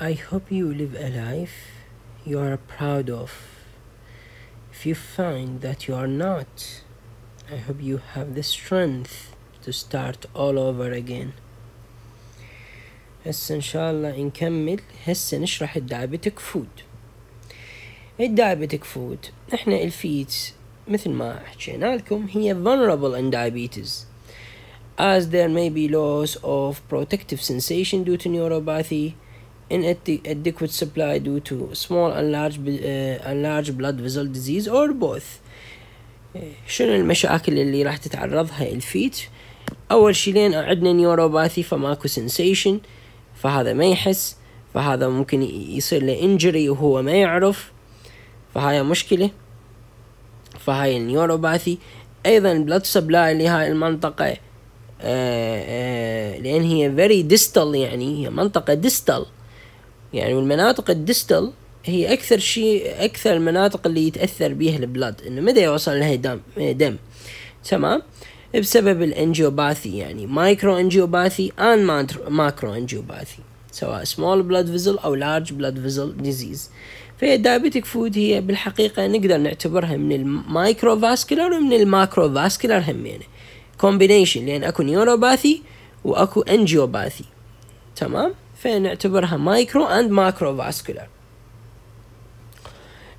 I hope you live a life you are proud of. If you find that you are not, I hope you have the strength to start all over again. هسه ان شاء الله نكمل هسه نشرح الدايبتك فود الدايبتك فود احنا الفيتس مثل ما حكينا لكم هي vulnerable in diabetes as there may be loss of protective sensation due to neuropathy inadequate supply due to small and large uh, and large blood vessel disease or both. شنو المشاكل اللي راح تتعرضها ال feet أول شي لين عندنا neuropathy فماكو sensation فهذا ما يحس فهذا ممكن يصير له injury وهو ما يعرف. فهاي مشكلة. فهاي ال neuropathy أيضا blood supply لهاي المنطقة آآ آآ لأن هي very distal يعني هي منطقة distal يعني والمناطق ال distal هي أكثر شيء أكثر المناطق اللي يتأثر بها ال blood إنه متى يوصل لها دم دم. تمام؟ بسبب ال angiopathy يعني microangiopathy and macroangiopathy سواء small blood vessel أو large blood vessel disease فهي ال diabetic foot هي بالحقيقة نقدر نعتبرها من ال microvascular ومن ال macrovascular هم يعني. combination لأن أكو neuropathy وأكو angiopathy تمام؟ فنعتبرها micro and macrovascular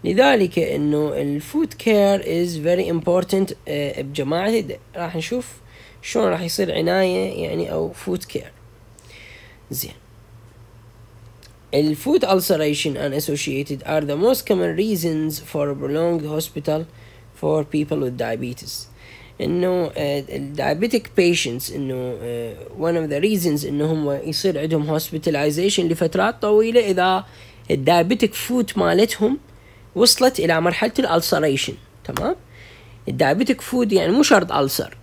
لذلك إنه ال foot care is very important بجماعة راح نشوف شلون راح يصير عناية يعني أو foot care زين. ال foot ulceration and associated are the most common reasons for prolonged hospital for people with diabetes. إنه ال diabetic patients إنه one of the reasons انهم يصير عندهم hospitalization لفترات طويلة إذا ال diabetic foot مالتهم وصلت إلى مرحلة ال ulceration تمام؟ ال diabetic foot يعني مو شرط ulcer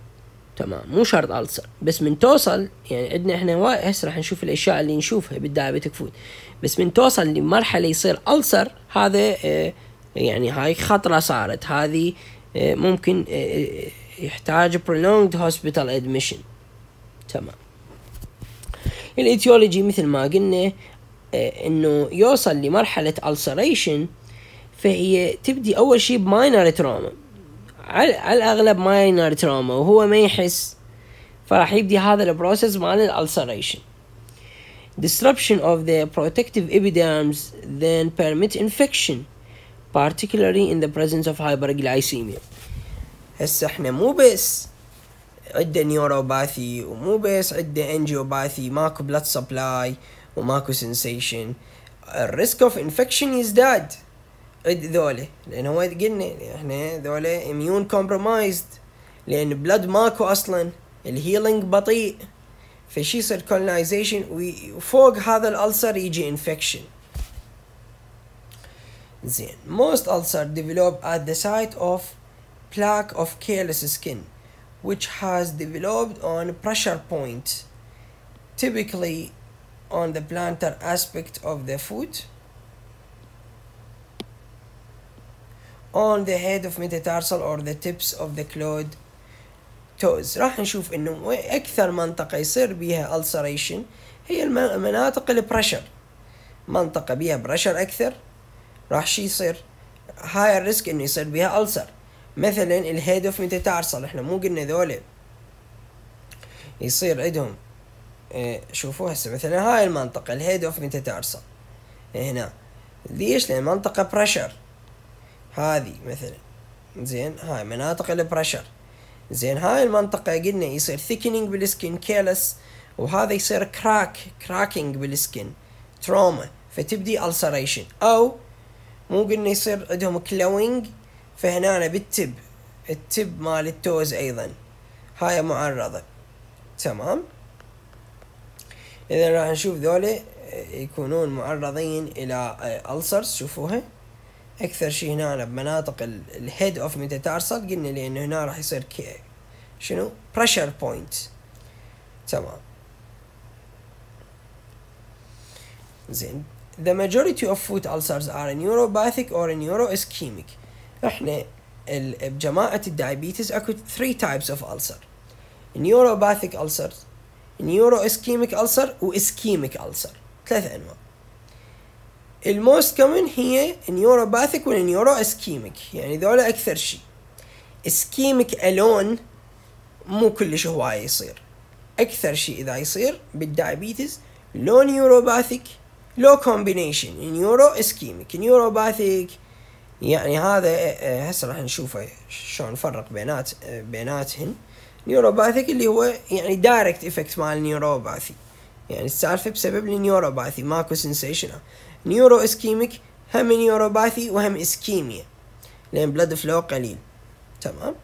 تمام؟ مو شرط ulcer بس من توصل يعني عندنا إحنا هسه راح نشوف الأشياء اللي نشوفها بال diabetic foot بس من توصل لمرحلة يصير ulcer هذا آه يعني هاي خطرة صارت. هذه آه ممكن يحتاج prolonged hospital admission تمام ال etiology مثل ما قلنا انه يوصل لمرحلة ulceration فهي تبدي اول شيء ب minor trauma على الاغلب minor trauma وهو ما يحس فراح يبدي هذا ال process مال ال ulceration disruption of the protective epidermis then permit infection particularly in the presence of hyperglycemia هسه إحنا مو بس عده neuropathy ومو بس عده angiopathy ماكو blood supply وماكو sensation ال risk of infection يزداد عد ذولا لأن هو قلنا إحنا ذولا immunocompromised لأن blood ماكو أصلا ال healing بطيء. فشي يصير كولونايزيشن وفوق هذا الالسر يجي انفكشن زين most ulcer develop at the site of plaque of careless skin which has developed on pressure point typically on the plantar aspect of the foot on the head of metatarsal or the tips of the clawed toes راح نشوف انه اكثر منطقة يصير بيها ulceration هي المناطق البريشر منطقة بيها بريشر اكثر راح شي يصير هاي الريسك انه يصير بيها ألسر مثلا ال head of metatarsal إحنا مو قلنا ذولا. يصير عندهم آه شوفوا هسه مثلا هاي المنطقة ال head of metatarsal هنا. ليش؟ لأن منطقة pressure هذه مثلا. زين هاي مناطق ال pressure زين هاي المنطقة قلنا يصير thickening بال skin callus وهذا يصير crack cracking بال skin trauma فتبدي ulceration أو مو قلنا يصير عندهم clawing فهنا بال tip. ال tip مال ال toes أيضا. هاي معرضة. تمام؟ إذا راح نشوف ذولا يكونون معرضين إلى ulcers شوفوها. أكثر شيء هنا بمناطق ال head of metatarsal قلنا لأنه هنا راح يصير كي شنو؟ pressure point تمام. زين. The majority of foot ulcers are neuropathic or neuroischemic. إحنا بجماعة ال diabetes اكو 3 types of ulcer. Neuropathic ulcers neuroischemic ulcer و ischemic ulcer. ثلاث أنواع. ال most common هي ال neuropathic وال neuroischemic يعني ذولا أكثر شيء. ischemic alone مو كلش هواي يصير. أكثر شيء إذا يصير بال diabetes لو neuropathic لو combination neuroischemic neuropathic يعني هذا آه، هسه راح نشوفه شلون نفرق بينات آه، بيناتهن. neuropathic اللي هو يعني direct effect مال ال neuropathy يعني السالفه بسبب ال neuropathy ماكو sensation neuroischemic هم neuropathy وهم ischemia. لأن blood flow قليل. تمام؟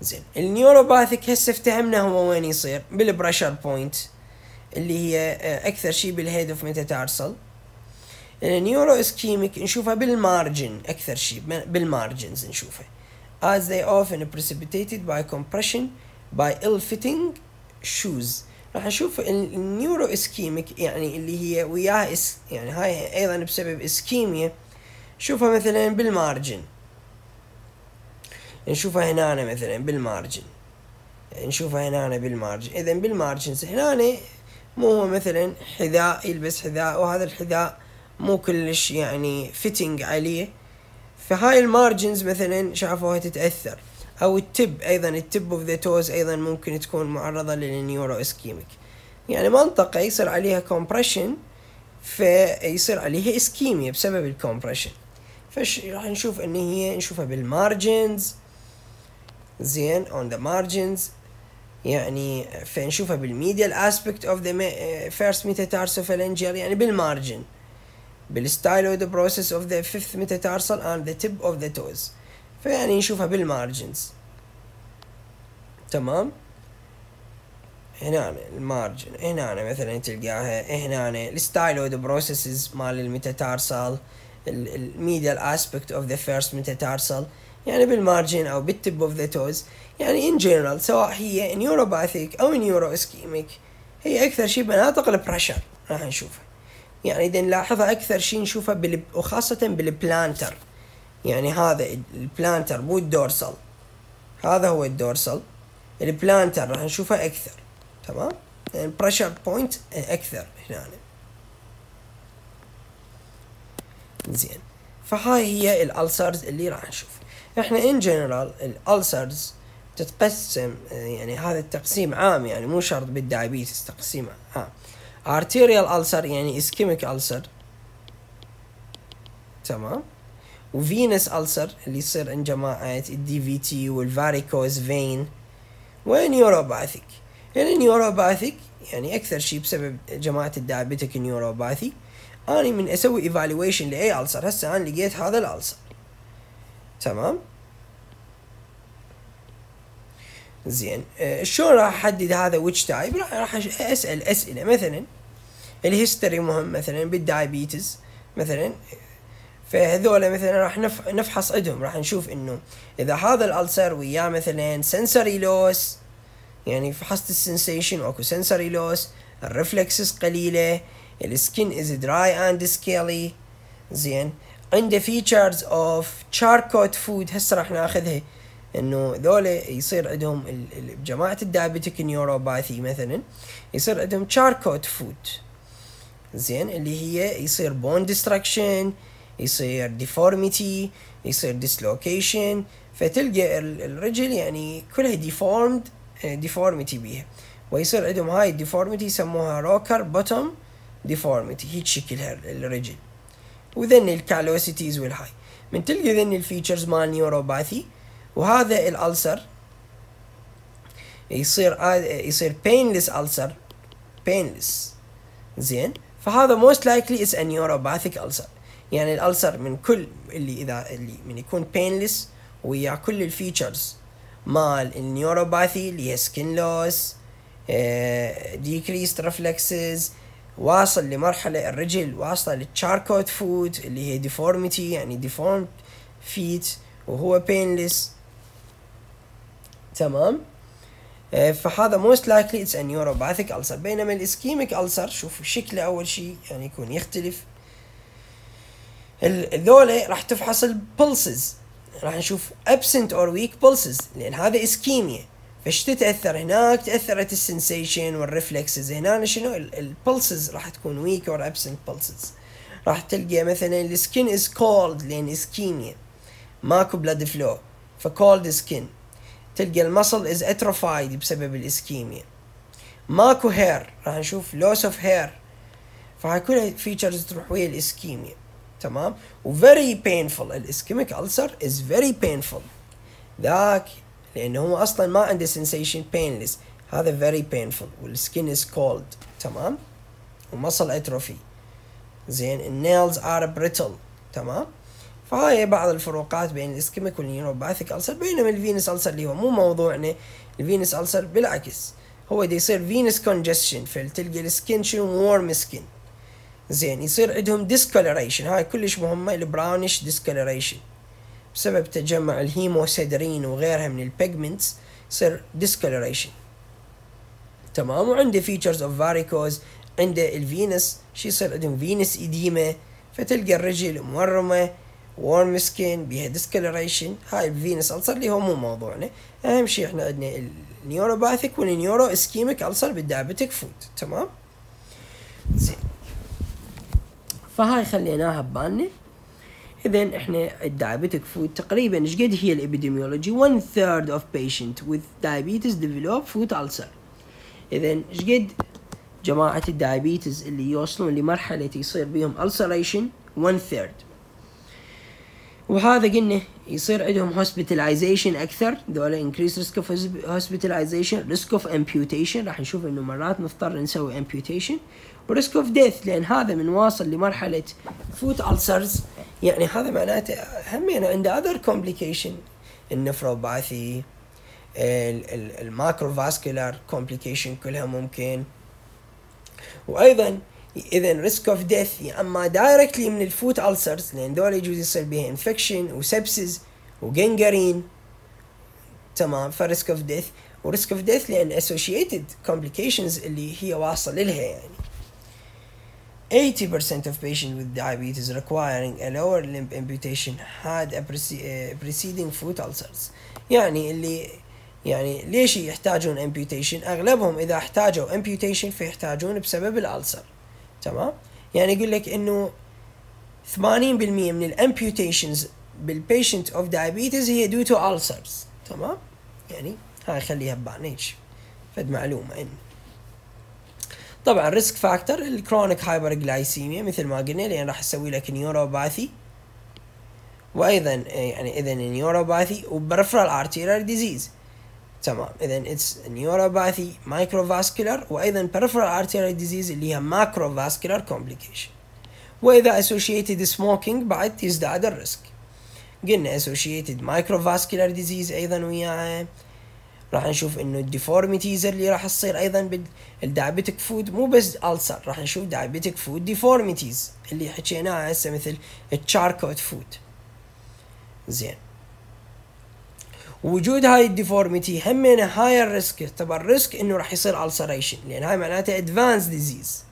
زين. ال neuropathic هسه افتهمنا هو وين يصير. بال pressure point اللي هي آه، أكثر شيء بال head of metatarsal ال neuroischemic نشوفها بال margin أكثر شيء بال margins نشوفها as they often precipitated by compression by ill-fitting shoes. راح نشوف ال neuroischemic يعني اللي هي وياها اس يعني هاي أيضا بسبب ischemia شوفها مثلا بال margin نشوفها هنا مثلا بال margin نشوفها هنا بال margin اذا بال margins هنا مو هو مثلا حذاء يلبس حذاء وهذا الحذاء مو كلش يعني fitting عليه. فهاي ال margins مثلا شافوها تتأثر. أو ال tip أيضا ال tip of the toes أيضا ممكن تكون معرضة لل neuroischemic يعني منطقة يصير عليها compression فيصير عليها ischemia بسبب ال compression فش راح نشوف إن هي نشوفها بال margins زين on the margins. يعني فنشوفها بال medial aspect of the first metatarsophalangeal يعني بال margin بال styloid process of the fifth metatarsal and the tip of the toes. فيعني نشوفها بال margins تمام؟ هنا ال margin هنا مثلا تلقاها هنا ال styloid processes مال ال metatarsal ال medial aspect of the first metatarsal يعني بال margin أو بال tip of the toes يعني in general سواء هي neuropathic أو neuroischemic هي أكثر شيء مناطق ال pressure راح نشوفها. يعني إذا نلاحظها أكثر شيء نشوفها بال... وخاصة بال plantar يعني هذا البلانتر مو الدورسل هذا هو الدورسل البلانتر راح نشوفها أكثر. تمام؟ ال pressure يعني point أكثر هنا. زين. فهاي هي ال ulcers اللي راح نشوفها إحنا in general ال ulcers تتقسم يعني هذا التقسيم عام يعني مو شرط بال diabetes تقسيم عام. Arterial ulcer يعني ischemic ulcer. تمام و venous ulcer اللي يصير عند جماعة ال DVT وال varicose vein و neuropathic يعني neuropathic يعني أكثر شيء بسبب جماعة ال diabetic neuropathy اني من أسوي evaluation لاي ulcer هسه أنا لقيت هذا ال ulcer تمام زين. آه شلون راح أحدد هذا which type راح أسأل أسئلة مثلا ال history مهم مثلا بال diabetes مثلا. فهذول مثلا راح نفحص عندهم راح نشوف إنه إذا هذا ال ulcer وياه مثلا sensory loss يعني فحصت ال sensation واكو sensory loss ال reflexes قليلة ال skin is dry and scaly زين. عنده features of Charcot foot هسه راح ناخذها إنه ذولا يصير عندهم بجماعة ال diabetic neuropathy مثلا يصير عندهم Charcot foot زين اللي هي يصير bone destruction يصير deformity يصير dislocation فتلقى الرجل يعني كلها deformed deformity بيها. ويصير عندهم هاي ال deformity يسموها rocker bottom deformity هيك شكلها الرجل. وذن ال callosities والهاي. من تلقى ذن ال features مال neuropathy وهذا ال ulcer يصير يصير painless ulcer. Painless. زين؟ فهذا most likely is a neuropathic ulcer. يعني ال ulcer من كل اللي إذا اللي من يكون painless ويا كل ال features مال ال neuropathy اللي هي skin loss decreased reflexes واصل لمرحلة الرجل واصلة لل Charcot foot اللي هي deformity يعني deformed feet وهو painless. تمام؟ آه، فهذا most likely it's a neuropathic ulcer. بينما ال ischemic ulcer شوف شكله أول شيء يعني يكون يختلف. ذولا راح تفحص ال pulses راح نشوف absent or weak pulses لأن هذا ischemia. فايش تتأثر هناك؟ تأثرت ال sensation وال reflexes هنا شنو؟ ال pulses راح تكون weak or absent pulses راح تلقى مثلا ال skin is cold لأن ischemia. ماكو blood flow ف cold skin تلقى ال muscle is atrophied بسبب ال ischemia. ماكو hair راح نشوف loss of hair فهاي كلها features تروح ويا ال ischemia. تمام؟ و very painful. ال ischemic ulcer is very painful. ذاك لأنه هو أصلا ما عنده sensation painless. هذا very painful. وال skin is cold. تمام؟ و muscle atrophy زين ال nails are brittle تمام؟ فهاي بعض الفروقات بين ال ischemic وال neuropathic ulcer بينما ال venous ulcer اللي هو مو موضوعنا ال venous ulcer بالعكس هو دي يصير venous congestion فتلقى ال skin شنو؟ warm skin زين يصير عندهم discoloration هاي كلش مهمة ال brownish discoloration بسبب تجمع ال hemosiderin وغيرها من ال pigments يصير discoloration تمام؟ وعنده features of varicose عنده ال venous شي يصير عندهم venous edema فتلقى الرجل مورمة warm skin بيها discoloration هاي ال venous ulcer اللي هو مو موضوعنا. أهم شي إحنا عندنا ال neuropathic وال neuroischemic ulcer بال diabetic foot. تمام؟ زين. فهاي خليناها ببالنا. اذا إحنا ال diabetic foot تقريبا إيش قد هي ال epidemiology؟ 1 third of patient with diabetes develop foot ulcer. اذا إيش قد جماعة ال diabetes اللي يوصلون لمرحلة يصير بهم ulceration 1 third. وهذا قلنا يصير عندهم hospitalization أكثر. ذولا increase risk of hospitalization risk of amputation. راح نشوف إنه مرات نضطر نسوي amputation و risk of death لأن هذا من واصل لمرحلة foot ulcers. يعني هذا معناته همين عنده other complication. ال nephropathy ال macrovascular complication كلها ممكن. وأيضا إذا risk of death يا أما directly من ال foot ulcers لأن دول يجوز يصير بها infection و sepsis و gangrene تمام؟ ف risk of death و risk of death لأن associated complications اللي هي واصل لها يعني. 80% of patients with diabetes requiring a lower limb amputation had a preceding foot ulcers. يعني اللي يعني ليش يحتاجون amputation أغلبهم إذا احتاجوا amputation فيحتاجون بسبب ال ulcer تمام؟ يعني يقول لك إنه 80% من ال amputations بال patient of diabetes هي due to ulcers تمام؟ يعني هاي خليها ببالنا فد معلومة إنه. طبعا risk factor ال chronic hyperglycemia مثل ما قلنا لأن راح أسوي لك neuropathy وأيضا يعني اذا neuropathy و peripheral arterial disease تمام. اذا it's neuropathy microvascular وأيضا peripheral arterial disease اللي هي macrovascular complication وإذا associated smoking بعد يزداد ال risk قلنا associated microvascular disease أيضا وياها راح نشوف إنه ال deformities اللي راح تصير أيضا بال diabetic foot مو بس ulcer راح نشوف diabetic foot deformities اللي حكيناها هسه مثل ال Charcot foot زين. وجود هاي ال deformity همينه هاي ال risk يعتبر risk إنه راح يصير ulceration لأن هاي معناته advanced disease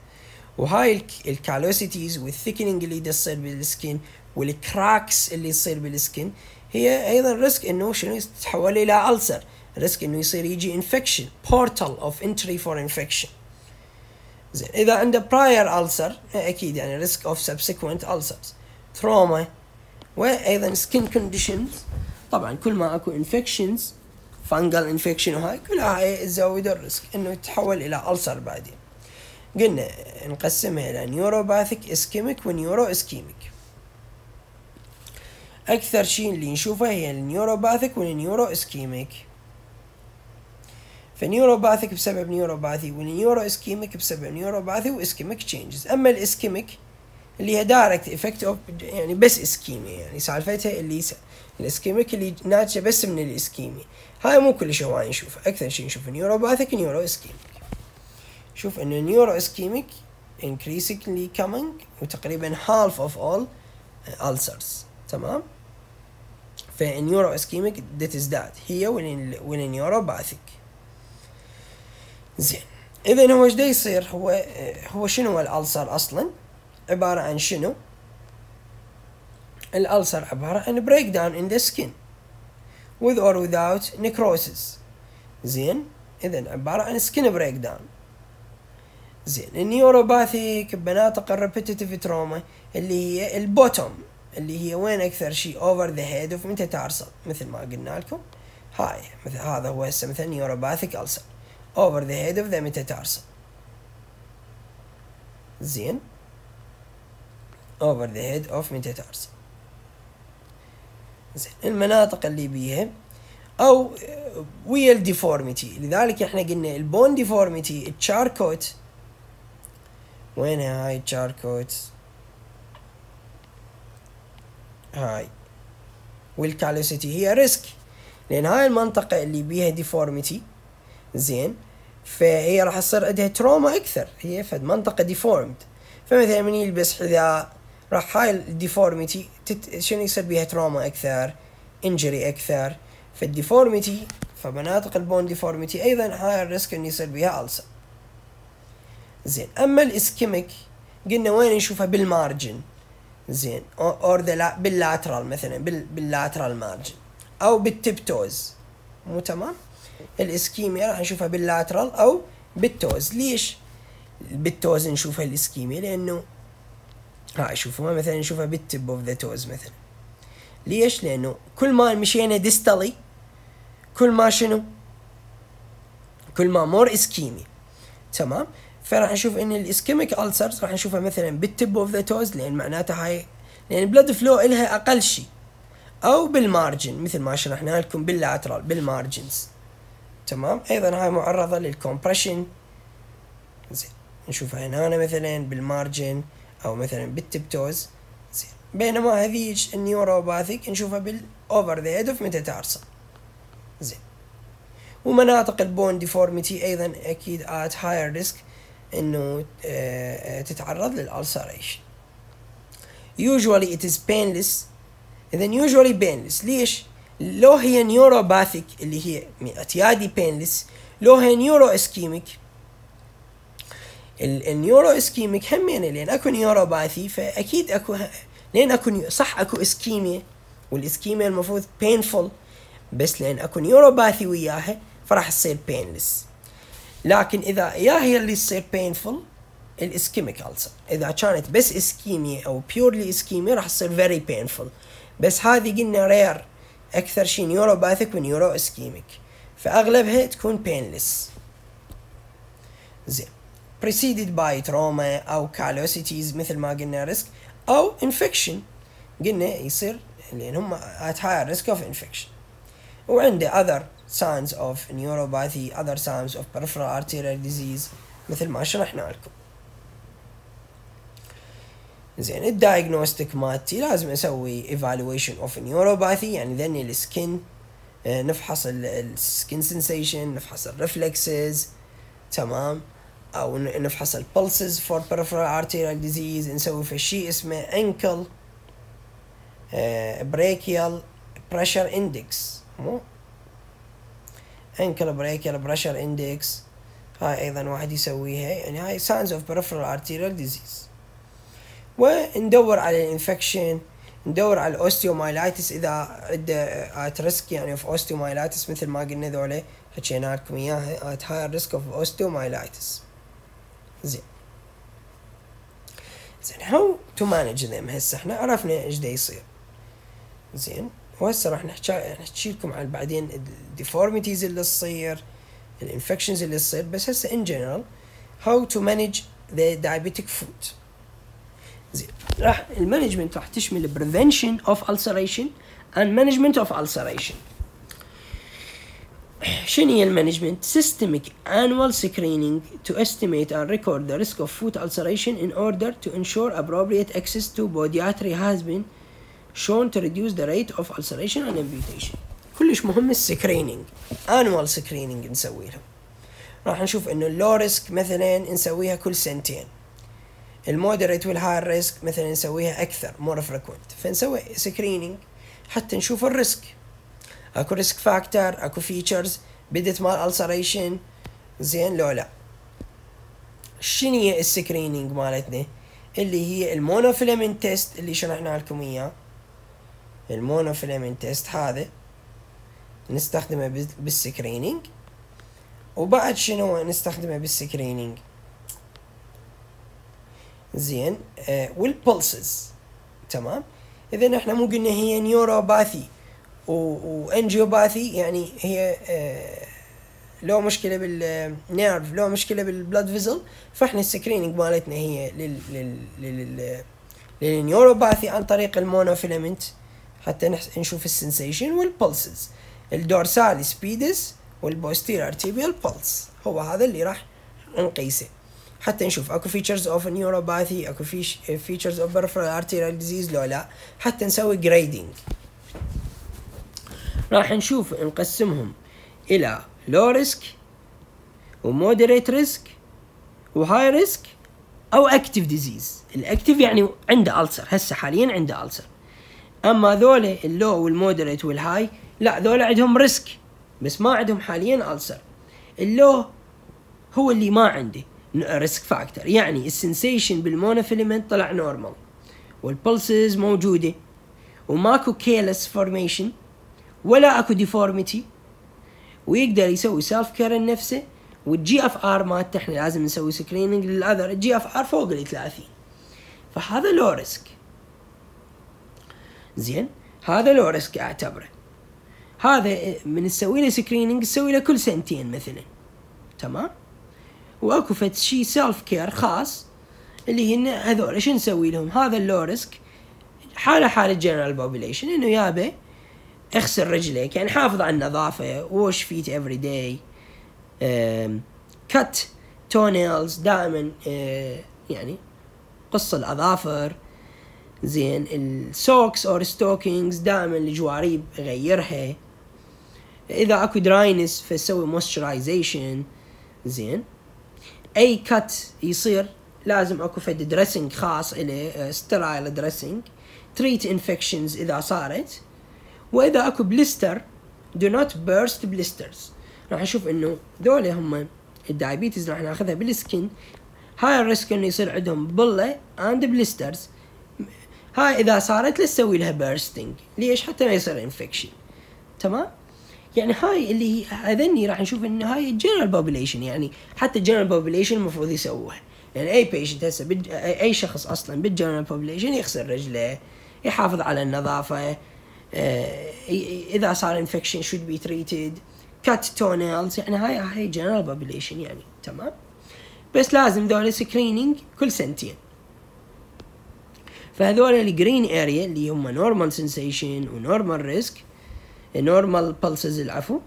وهاي ال callosities وال thickening اللي تصير بال skin وال cracks اللي يصير بال skin هي أيضا risk إنه شنو؟ تتحول إلى ulcer risk إنه يصير يجي infection portal of entry for infection زين إذا عنده prior ulcer أكيد يعني risk of subsequent ulcers trauma وأيضا skin conditions طبعا كل ما أكو infections fungal infection وهاي كلها هاي تزود ال risk إنه يتحول إلى ulcer بعدين. قلنا نقسمها إلى neuropathic ischemic و neuro ischemic أكثر شيء اللي نشوفه هي النيوروباثيك والنيورو اسكيميك فنيوروباثيك بسبب نيوروباثي والنيورو اسكيميك بسبب نيوروباثي واسكيميك تشينجز أما ال ischemic اللي هي direct effect يعني بس ischemia يعني سالفتها اللي ال ischemic اللي ناتجة بس من ال ischemia هاي مو كل شيء هواي نشوفه أكثر شيء نشوف neuropathic neuro ischemic شوف انه neuro ischemic increasingly coming وتقريبا half of all ulcers. تمام؟ فال neuro ischemic تزداد هي وال neuropathic زين. اذا هو إيش يصير هو هو شنو ال ulcer أصلا؟ عبارة عن شنو؟ ال ulcer عبارة عن break down in the skin with or without necrosis. زين اذا عبارة عن skin break down زين ال neuropathic بمناطق ال repetitive trauma اللي هي ال bottom اللي هي وين أكثر شيء over the head of metatarsal مثل ما قلنا لكم هاي مثل هذا هو هسه مثل neuropathic ulcer over the head of the metatarsal. زين over the head of metatarsal. زين المناطق اللي بيها أو ويا ال deformity لذلك إحنا قلنا ال bone deformity ال Charcot وينها هاي ال Charcot هاي. وال callosity هي risk لأن هاي المنطقة اللي بيها deformity زين. فهي راح تصير عندها trauma أكثر. هي فد منطقة deformed فمثلا من يلبس حذاء. راح هاي ال deformity تت... شنو يصير بيها trauma أكثر؟ injury أكثر. فال deformity فمناطق ال bone deformity أيضا هاي ال risk إنه يصير بيها ulcer زين أما ال ischemic قلنا وين نشوفها بال margin. زين over the بال lateral مثلا بال lateral margin. أو بال tip toes مو تمام؟ ال ischemia راح نشوفها بال lateral أو بال toes. ليش بال toes نشوفها ال ischemia؟ لأنه هاي شوفوها مثلا نشوفها بال tip of the toes مثلا. ليش؟ لأنه كل ما مشينا distally كل ما شنو؟ كل ما more ischemia تمام؟ فراح نشوف إن ال ischemic ulcers راح نشوفها مثلا بال tip of the toes لأن معناتها هاي لأن blood flow إلها أقل شيء أو بال margin مثل ما شرحنا لكم بال lateral بال margins تمام؟ أيضا هاي معرضة لل compression زين نشوفها هنا مثلا بال margin أو مثلا بال tip toes بينما هذيك ال neuropathic نشوفها بال over the head of metatarsal زين. ومناطق ال bone deformity أيضا أكيد at higher risk إنه تتعرض لل ulceration usually it is painless. اذا usually painless. ليش؟ لو هي neuropathic اللي هي اعتيادي painless لو هي neuro ischemic ال neuro ischemic هم يعني لأن أكو neuropathy فأكيد أكو لأن أكو صح أكو ischemia وال ischemia المفروض painful بس لأن أكو neuropathy وياها فراح تصير painless لكن إذا يا هي اللي تصير painful ال ischemic ulcer إذا كانت بس ischemia أو purely ischemia راح تصير very painful بس هذه قلنا rare أكثر شيء neuropathic و neuro ischemic فأغلبها تكون painless زين. Preceded by trauma أو callosities مثل ما قلنا risk أو infection. قلنا يصير لأن هم at higher risk of infection. وعنده other signs of neuropathy other signs of peripheral arterial disease مثل ما شرحنا لكم. زين ال diagnostic مالتي لازم أسوي evaluation of neuropathy يعني ذني ال skin آه، نفحص ال skin sensation نفحص ال reflexes تمام؟ أو نفحص ال pulses for peripheral arterial disease نسوي في شيء اسمه ankle brachial pressure index مو؟ ankle brachial pressure index هاي أيضا واحد يسويها يعني هاي signs of peripheral arterial disease. وندور على ال infection ندور على ال osteomyelitis إذا عنده at risk يعني of osteomyelitis مثل ما قلنا ذولا حكينا لكم إياها at high risk of osteomyelitis زين. زين how to manage them هسه إحنا عرفنا إيش دا يصير. زين وهسه راح نحكي نحكي لكم عن بعدين ال deformities اللي تصير الانفكشنز اللي تصير بس هسه ان جنرال هاو تو مانج ذا diabetic food زين راح المانجمنت راح تشمل prevention of ulceration and management of ulceration. شنو هي المانجمنت systemic annual screening to estimate and record the risk of food ulceration in order to ensure appropriate access to podiatry has been shown to reduce the rate of ulceration and amputation كلش مهم السكرينينج annual screening نسويها راح نشوف انه اللو ريسك مثلا نسويها كل سنتين المودريت والهاي ريسك مثلا نسويها اكثر مور فريكوينت فنسوي سكرينينج حتى نشوف الريسك اكو risk factor اكو features بدت مال ulceration زين لو لا شنو ال screening مالتنا اللي هي ال monofilament test اللي شرحنا لكم اياه ال monofilament test هذا نستخدمه بال screening وبعد شنو نستخدمه بال screening زين آه وال pulses تمام اذا إحنا مو قلنا هي neuropathy و angiopathy يعني هي آه لو مشكلة بال nerve لو مشكلة بال blood vessel فإحنا ال screening مالتنا هي لل لل لل لل neuropathy عن طريق ال monofilament حتى نشوف السنسيشن والبلسز الدورسال سبيدس والبوستير ارتيبيال بلس هو هذا اللي راح نقيسه. حتى نشوف أكو features of neuropathy أكو features of peripheral arterial disease لو لا حتى نسوي grading راح نشوف نقسمهم إلى low risk و moderate risk و high risk أو active disease ال active يعني عنده ulcer هسه حاليا عنده ulcer أما ذولا ال low وال moderate وال high لا ذولا عندهم risk بس ما عندهم حاليا ulcer ال low هو اللي ما عنده risk factor يعني ال sensation بال monofilament طلع normal وال pulses موجودة وماكو callus formation ولا أكو deformity ويقدر يسوي self care لنفسه وال GFR مالته إحنا لازم نسوي screening لل other ال GFR فوق ال 30 فهذا low risk زين؟ هذا low risk اعتبره هذا من نسوي له screening نسوي له كل سنتين مثلا. تمام؟ وأكو فد شي self care خاص اللي هن هذول شو نسوي لهم؟ هذا ال low risk حالة حال ال general population إنه يابا اغسل رجليك. يعني حافظ على النظافة و wash feet every day cut toenails دائما يعني قص الأظافر. زين ال socks or stockings دائما الجواريب غيرها إذا أكو dryness فسوي moisturization زين. أي cut يصير لازم أكو فد dressing خاص إليه sterile dressing treat infections إذا صارت. وإذا أكو blister do not burst blisters. راح نشوف إنه دول هم ال diabetes راح ناخذها بال skin high risk إنه يصير عندهم bullae and blisters هاي إذا صارت لا تسوي لها bursting ليش؟ حتى ما يصير infection تمام؟ يعني هاي اللي هذني راح نشوف إنه هاي ال general population يعني حتى ال general population المفروض يسووها. يعني أي patient هسه أي شخص أصلا بال general population يغسل رجله يحافظ على النظافة إذا صار infection should be treated. Cut toenails يعني هاي هاي general population يعني تمام؟ بس لازم ذول screening كل سنتين. فهذول ال green area اللي هم normal sensation و normal risk normal pulses العفو.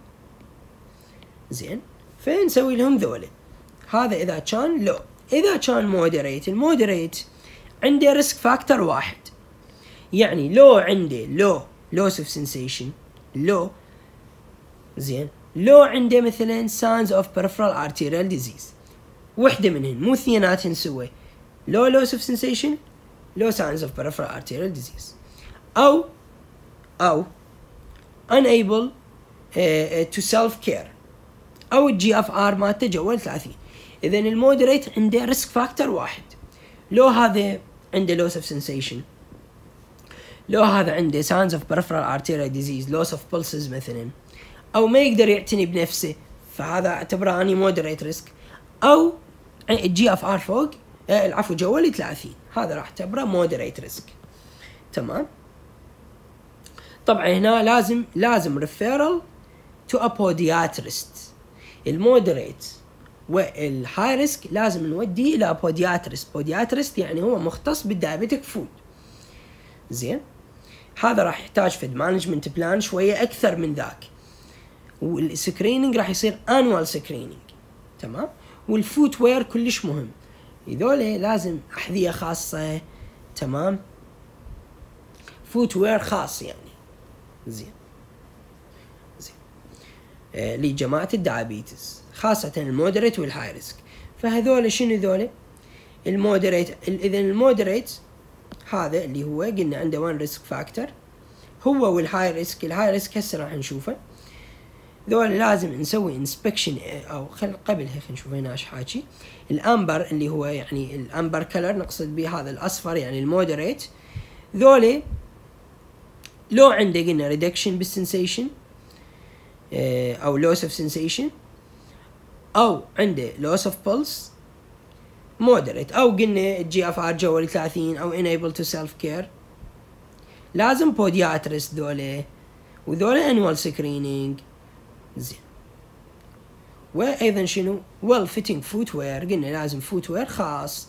زين؟ فنسوي لهم ذولا هذا إذا كان low إذا كان moderate ال moderate عنده risk factor واحد. يعني لو عنده لو loss of sensation لو زين لو عنده مثلا signs of peripheral arterial disease وحده منهن مو اثنيناتهن سوا لو loss of sensation لو signs of peripheral arterial disease أو أو unable uh, uh, to self care أو ال GFR مالته جوا 30 اذا ال moderate عنده risk factor واحد لو هذا عنده loss of sensation لو هذا عنده signs of peripheral arterial disease loss of pulses مثلا أو ما يقدر يعتني بنفسه فهذا أعتبره أني moderate risk أو ال GFR فوق آه، العفو جوالي 30 هذا راح أعتبره moderate risk تمام؟ طبعا هنا لازم لازم referral to a podiatrist ال moderate وال high risk لازم نوديه إلى podiatrist podiatrist يعني هو مختص بال diabetic foot. زين؟ هذا راح يحتاج فد management plan شوية أكثر من ذاك. وال screening راح يصير annual screening تمام؟ وال footwear كلش مهم. هذول لازم أحذية خاصة. تمام؟ footwear خاص يعني. زين. زين. آه لجماعة ال diabetes خاصة ال moderate وال high risk فهذول شنو ذول ال moderate إذا ال moderate هذا اللي هو قلنا عنده one risk factor هو وال high risk ال high risk هسه راح نشوفه. ذول لازم نسوي inspection أو خل قبلها خلينا نشوف هنا إيش حاكي. ال amber اللي هو يعني ال amber color نقصد به هذا الأصفر يعني ال moderate. ذولي لو عنده قلنا reduction بال sensation أو loss of sensation أو عنده loss of pulse moderate. أو قلنا ال GFR جوا ال 30 أو enable to self care. لازم podiatrist ذولا. وذولا annual screening زين. وأيضا شنو؟ well fitting footwear قلنا لازم footwear خاص.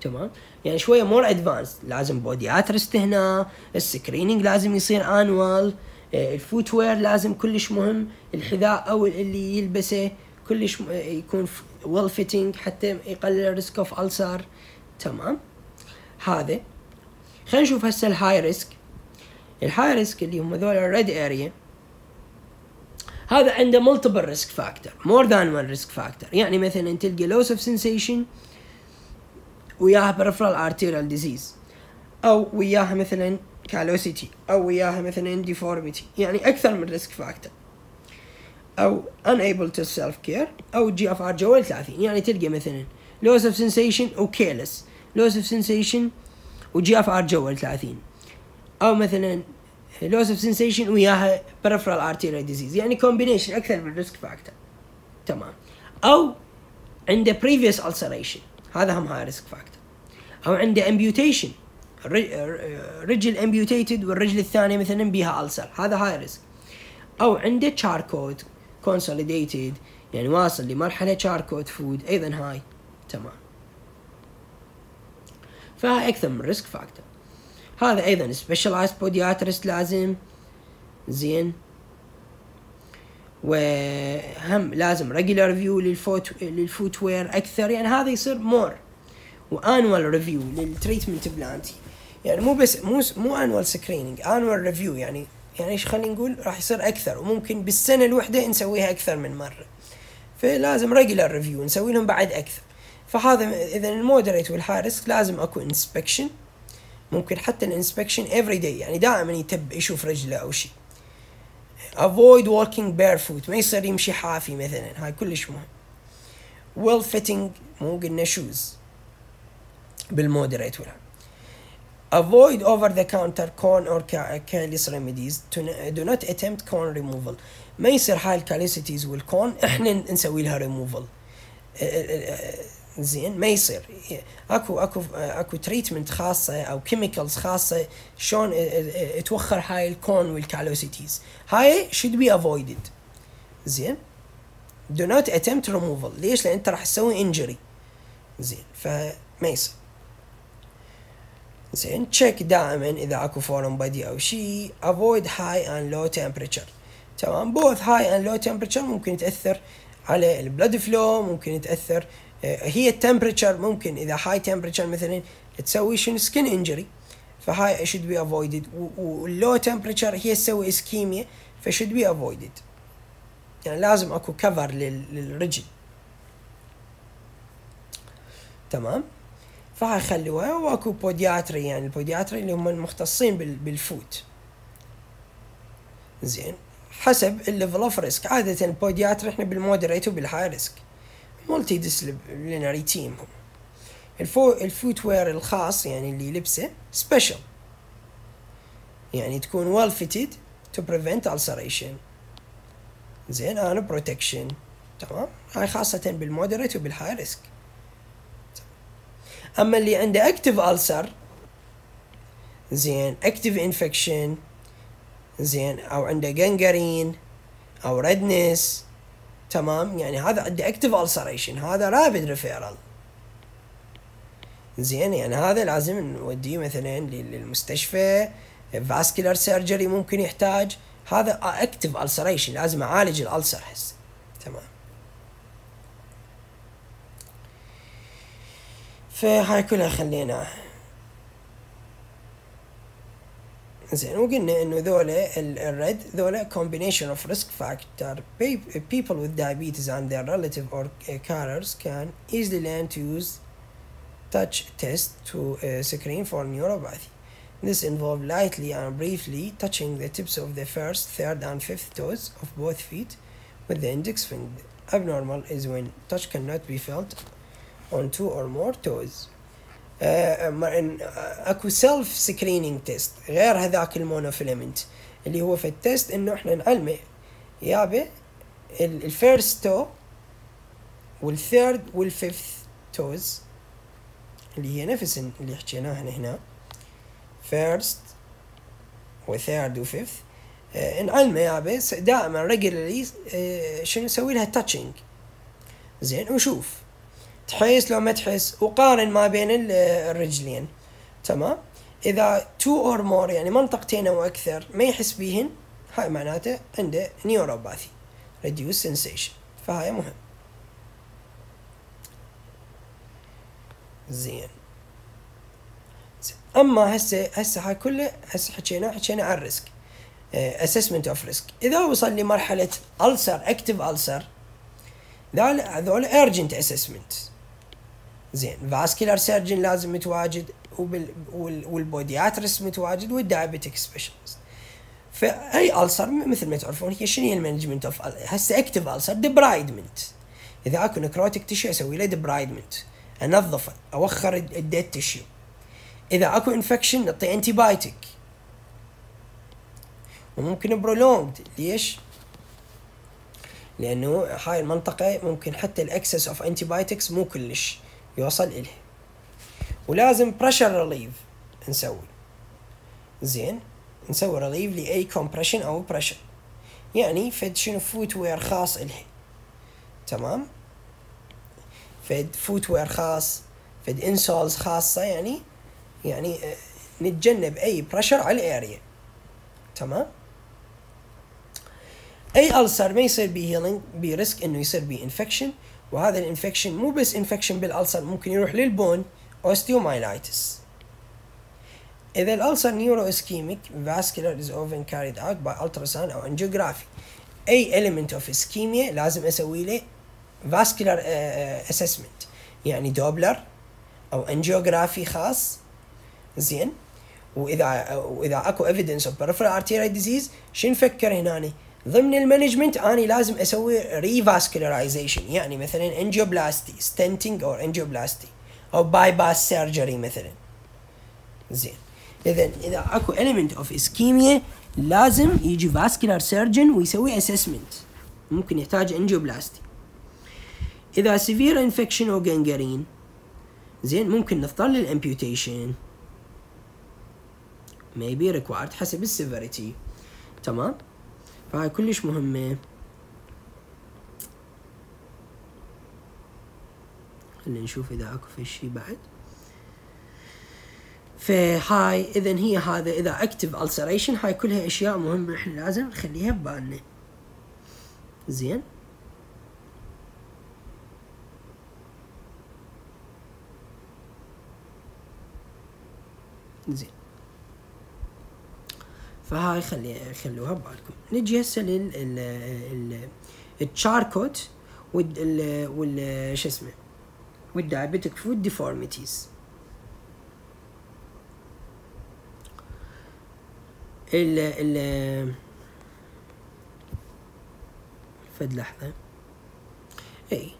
تمام؟ يعني شوية more advanced لازم podiatrist هنا. ال screening لازم يصير annual ال footwear لازم كلش مهم. الحذاء أو اللي يلبسه. كلش يكون well fitting حتى يقلل ال risk of ulcer تمام؟ هذا. خلينا نشوف هسه ال high risk ال high risk اللي هم ذول ال red area هذا عنده multiple risk factor more than one risk factor يعني مثلا تلقى loss of sensation وياها peripheral arterial disease أو وياها مثلا callosity أو وياها مثلا deformity. يعني أكثر من risk factor أو unable to self care أو GFR جوا ال 30 يعني تلقى مثلا loss of sensation و callus. loss of sensation و GFR جوا ال 30 أو مثلا loss of sensation وياها peripheral arterial disease. يعني combination أكثر من risk factor تمام. أو عنده previous ulceration. هذا هم high risk factor أو عنده amputation. رجل amputated والرجل الثانية مثلا بها ulcer هذا high risk أو عنده Charcot consolidated يعني واصل لمرحلة Charcot foot أيضا high. تمام. فهاي أكثر من risk factor هذا أيضا specialized podiatrist لازم. زين. وهم لازم regular review لل foot لل footwear أكثر. يعني هذا يصير more و annual review لل treatment plan. يعني مو بس مو مو annual screening annual review يعني يعني إيش خلينا نقول؟ راح يصير أكثر وممكن بالسنة الوحدة نسويها أكثر من مرة. فلازم regular review نسوي لهم بعد أكثر. فهذا إذا ال moderate وال high risk لازم أكو inspection ممكن حتى ال inspection every day يعني دائما يتب يشوف رجله أو شيء. Avoid walking barefoot ما يصير يمشي حافي مثلا هاي كلش مهم. Well fitting مو قلنا shoes. بال moderate ولا avoid over the counter corn or callus remedies. Do not attempt corn removal. ما يصير هاي ال callosities وال corn إحنا نسوي لها removal. زين ما يصير. أكو أكو أكو treatment خاصة أو chemicals خاصة شلون توخر هاي ال corn وال callosities هاي should be avoided. زين. Do not attempt removal. ليش؟ لأن أنت راح تسوي injury. زين. فما يصير. زين. check دائما إذا أكو foreign body أو شيء avoid high and low temperature. تمام؟ Both high and low temperature ممكن يتاثر على ال blood flow ممكن يتاثر هي ال temperature ممكن إذا هاي temperature مثلا تسوي شنو؟ skin injury فهاي should be avoided. وال low temperature هي تسوي ischemia ف should be avoided يعني لازم أكو cover للرجل. تمام؟ فهاي خلوها واكو podiatry يعني ال podiatry اللي هم المختصين بال foot. زين. حسب ال level of risk عادة ال podiatry إحنا بال moderate وبال high risk multidisciplinary team هم الفو ال footwear الخاص يعني اللي يلبسه special يعني تكون well fitted to prevent ulceration. زين. and protection تمام. هاي خاصة بال moderate وبال high risk أما اللي عنده active ulcer زين active infection زين أو عنده gangrene أو redness تمام؟ يعني هذا عنده active ulceration هذا rapid referral زين يعني هذا لازم نوديه مثلا للمستشفى vascular surgery ممكن يحتاج. هذا active ulceration لازم أعالج ال ulcer هسه تمام؟ فهاي كلها خليناها زين وقلنا انه ذولا الريد ذولا combination of risk factor people with diabetes and their relative or carers can easily learn to use touch test to uh, screen for neuropathy. This involves lightly and briefly touching the tips of the first, third, and fifth toes of both feet with the index finger. Abnormal is when touch cannot be felt on two or more toes. أكو سيلف سكرينينج تيست غير هذاك المونوفيلمنت اللي هو في التيست إنه إحنا نعلمه. يابا الفيرست تو وال third وال fifth toes اللي هي نفس اللي حكيناها هنا. first و third و fifth نعلمه يابس دائما regularly آه، شنو نسوي لها؟ touching زين وشوف تحس لو ما تحس وقارن ما بين الرجلين تمام؟ إذا two or more يعني منطقتين أو أكثر ما يحس بيهن هاي معناته عنده neuropathy reduce sensation. فهاي مهم. زين. أما هسه هسه هاي كله هسه حكينا حكينا عن ال risk assessment of risk إذا وصل لمرحلة ulcer active ulcer هذول urgent assessment زين. vascular surgeon لازم متواجد وال podiatrist متواجد وال diabetic specialist فأي ulcer مثل ما تعرفون هي شنو هي ال management of هسه active ulcer debridement إذا أكو necrotic tissue أسوي له debridement انظفه أوخر ال dead tissue إذا أكو infection نعطي antibiotic وممكن prolonged ليش؟ لأنه هاي المنطقة ممكن حتى ال access of antibiotics مو كلش. يوصل الها ولازم pressure relief نسوي. زين نسوي relief لأي compression أو pressure يعني فد شنو footwear خاص الها تمام؟ فد footwear خاص فد insoles خاصة يعني يعني آه، نتجنب أي pressure على ال area. تمام؟ أي ulcer ما يصير بيه healing ب risk إنه يصير بيه infection وهذا ال infection مو بس infection بال ulcer ممكن يروح لل bone osteomyelitis إذا ال ulcer neuro ischemic vascular is often carried out by ultrasound أو angiography أي element of ischemia لازم أسوي له vascular assessment آه، آه، يعني دوبلر أو angiography خاص. زين. وإذا آه، وإذا أكو evidence of peripheral arterial disease شنو نفكر هنا؟ ضمن ال management أني لازم أسوي revascularization يعني مثلا angioplasty stenting أو angioplasty أو bypass surgery مثلا. زين. اذا إذا أكو element of ischemia لازم يجي vascular surgeon ويسوي assessment ممكن يحتاج angioplasty إذا severe infection أو gangrene زين ممكن نضطر لل amputation maybe required حسب ال severity تمام؟ فهاي كلش مهمة. خلينا نشوف إذا أكو في شي بعد. فهاي إذا هي هذا إذا أكتف ألسريشن هاي كلها أشياء مهمة إحنا لازم نخليها ببالنا. زين؟ زين. فهاي خلي خلوها ببالكم. نجي هسه لل ال Charcot وال وال شو اسمه؟ وال diabetic foot deformities ال ال فد لحظة. إي.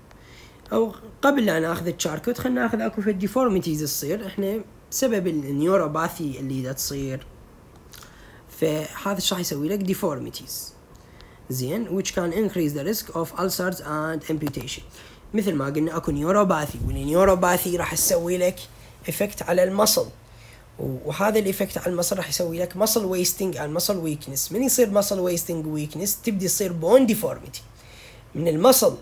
أو قبل لا ناخذ ال Charcot خلينا ناخذ أكو في ال deformities تصير. إحنا بسبب ال neuropathy اللي دا تصير فهذا الشيء راح يسوي لك deformities. زين which can increase the risk of ulcers and amputation. مثل ما قلنا أكو neuropathy وال neuropathy راح تسوي لك effect على ال muscle. وهذا ال effect على ال muscle راح يسوي لك muscle wasting على ال muscle weakness من يصير muscle wasting weakness تبدي يصير bone deformity من ال muscle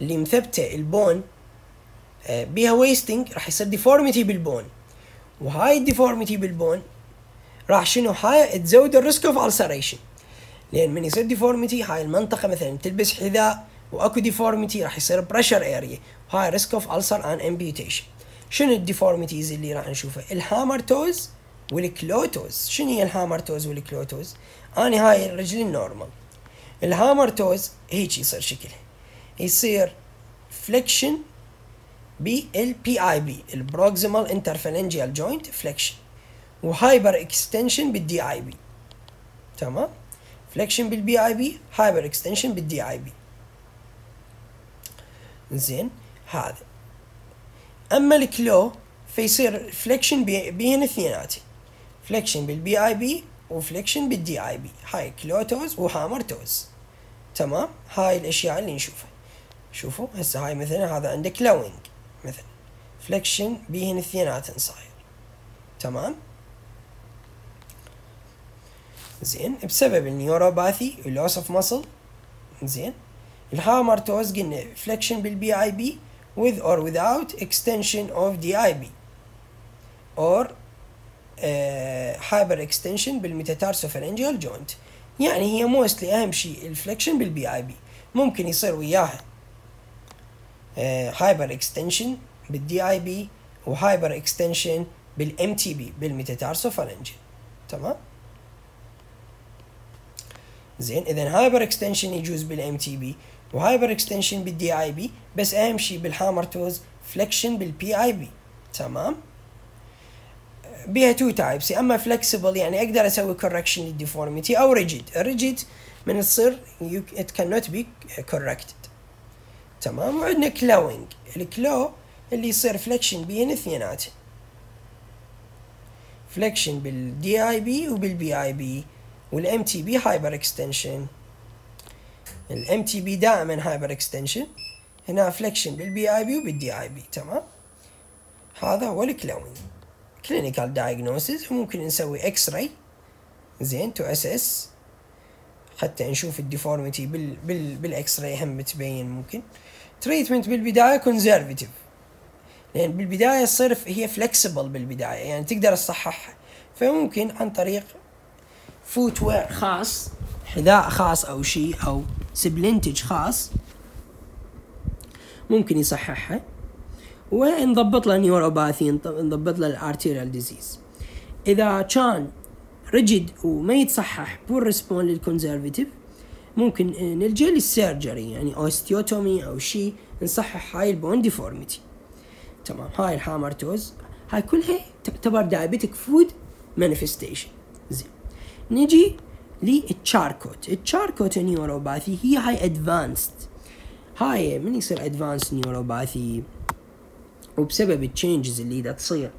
اللي مثبتة ال bone آه، بيها wasting راح يصير deformity بال bone وهاي ال deformity بال bone راح شنو؟ هاي تزود ال risk of ulceration لأن من يصير deformity هاي المنطقة مثلا تلبس حذاء وأكو deformity راح يصير pressure area وهاي risk of ulcer and amputation شنو ال deformities اللي راح نشوفها الهامرتوز والكلوتوز شنو هي الهامرتوز والكلوتوز اني هاي الرجل ال normal ال hammer toes هيك يصير شكلها. يصير flexion بال PIP ال proximal interphalangeal joint flexion و hyperextension بال DIP تمام؟ flexion بال PIP hyperextension بال DIP زين هذا. أما ال claw فيصير flexion بين اثنيناتي. flexion بال PIP و flexion بال DIP هاي claw toes و hammer toes. تمام؟ هاي الأشياء اللي نشوفها. شوفوا هسه هاي مثلا هذا عنده clawing. مثلا flexion بيهن اثنيناتن صاير. تمام؟ زين بسبب ال neuropathy وال loss of muscle زين. ال hammer toes قلنا flexion بال PIP with or without extension of DIP or uh, extension بال metatarsophalangeal joint يعني هي mostly أهم شيء ال flexion بال PIP ممكن يصير وياها. hyperextension بال DIP و hyperextension بال MTP بال metatarsophalangeal تمام؟ زين اذا hyperextension يجوز بال MTP و hyperextension بال DIP بس اهم شيء بال hammer toes flexion بال PIP تمام؟ بيها two types يا أما flexible يعني أقدر أسوي correction لل deformity أو rigid ال rigid من تصير it cannot be corrected. تمام؟ وعندنا clawing ال claw اللي يصير flexion بين اثنيناتهم. flexion بال DIP وبال PIP وال MTP hyperextension ال MTP دائما hyperextension هنا flexion بال PIP وبال DIP تمام؟ هذا هو ال clawing clinical diagnosis وممكن نسوي X-ray زين to assess حتى نشوف ال deformity بال بال بال X-ray هم تبين ممكن. treatment بالبدايه conservative لأن بالبدايه تصير هي flexible بالبدايه يعني تقدر تصححها فممكن عن طريق footwear خاص حذاء خاص أو شيء أو splintage خاص ممكن يصححها. ونضبط له neuropathy نضبط له ال arterial disease إذا كان rigid وما يتصحح poor response لل conservative ممكن نلجا لل surgery يعني osteotomy أو شيء نصحح هاي ال bone deformity تمام؟ هاي ال hammer toes هاي كلها تعتبر diabetic foot manifestation نجي لل Charcot. ال Charcot neuropathy هي هاي advanced هاي من يصير advanced neuropathy؟ وبسبب ال changes اللي دا تصير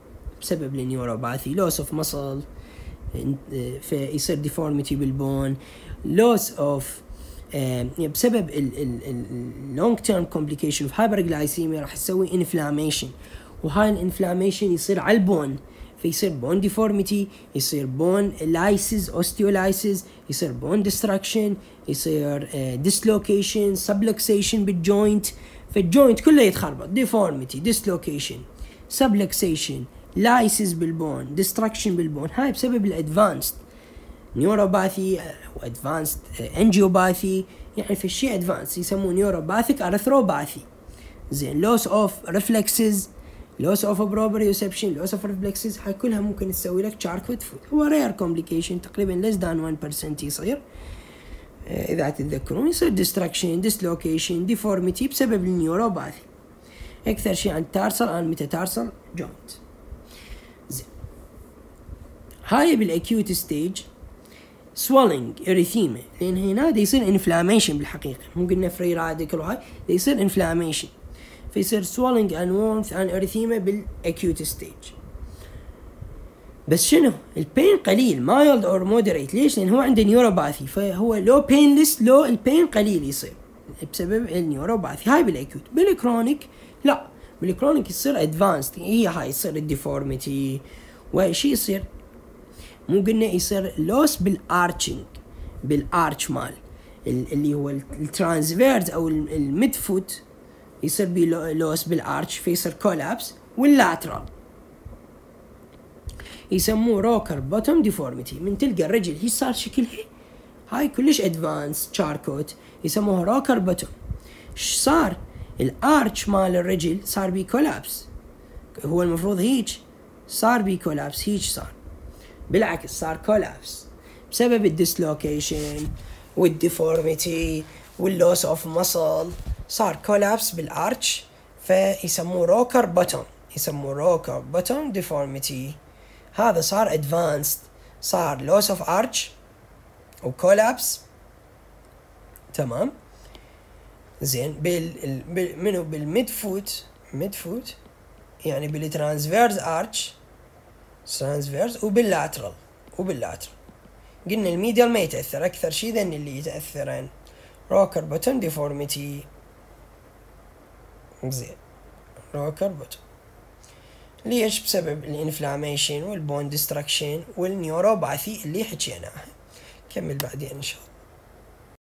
بسبب ال neuropathy loss of muscle فيصير deformity بال bone loss of بسبب ال long term complication of hyperglycemia راح تسوي inflammation وهاي ال inflammation يصير على ال bone. فيصير bone deformity يصير bone lysis osteolysis يصير bone destruction يصير dislocation subluxation بال joint فال joint كله يتخربط deformity dislocation subluxation lysis بال bone destruction بال bone هاي بسبب ال advanced neuropathy و advanced angiopathy يعني في الشيء advanced يسموه neuropathic arthropathy زين loss of reflexes loss of proprioception loss of reflexes هاي كلها ممكن تسوي لك Charcot foot هو rare complication تقريبا less than 1% يصير. إذا تتذكرون يصير destruction dislocation deformity بسبب ال neuropathy أكثر شيء عن tarsal عن metatarsal joint. زين. هاي بال acute stage swelling erythema لأن هنا دا يصير inflammation بالحقيقة. مو قلنا free radical وهاي يصير inflammation فيصير swelling and warmth and erythema بال acute stage بس شنو؟ ال pain قليل mild or moderate ليش؟ لأن هو عنده neuropathy فهو لو painless لو ال pain قليل يصير. بسبب ال neuropathy هاي بال acute بال chronic لا. بال chronic يصير advanced هي هاي يصير ال deformity وشي يصير؟ مو قلنا يصير loss بال arching بال arch مال. اللي هو ال transverse أو ال midfoot يصير بي loss بال arch فيصير collapse وال lateral يسموه rocker bottom deformity من تلقى الرجل هي صار شكلها هاي كلش advanced Charcot يسموها rocker bottom إيش صار؟ ال arch مال الرجل صار بي collapse هو المفروض هيج صار بي collapse هيج صار. بالعكس صار collapse بسبب ال dislocation وال deformity وال loss of muscle صار collapse بال arch فيسموه rocker bottom يسموه rocker bottom deformity هذا صار advanced صار loss of arch و collapse تمام؟ زين بال. منو؟ بال midfoot midfoot يعني بال transverse arch transverse وبال lateral. وبال lateral. قلنا ال medial ما يتأثر. أكثر شيء ذن اللي يتاثرن rocker bottom deformity زين. rocker bottom ليش؟ بسبب ال inflammation وال bone destruction وال neuropathy اللي حكيناها كمل بعدين إن شاء الله.